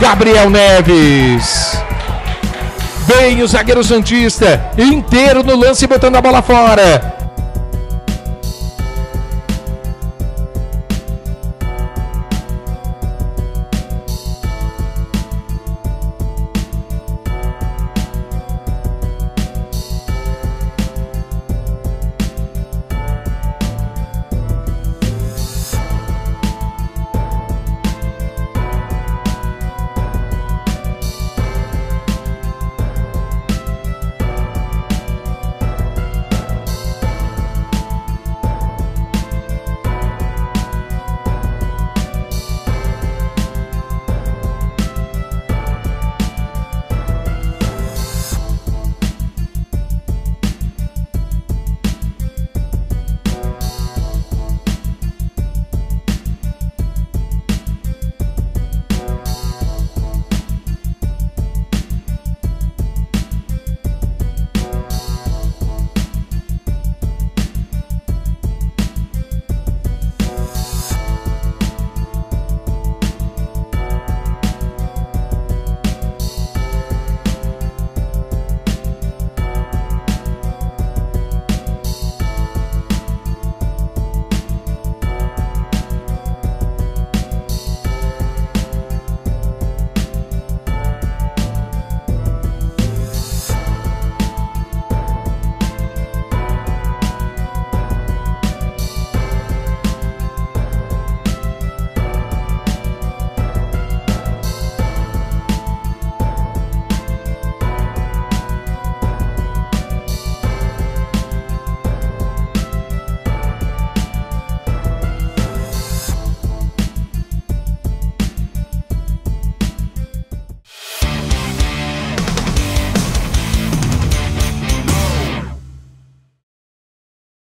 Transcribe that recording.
Gabriel Neves. Bem, o zagueiro Santista inteiro no lance, botando a bola fora.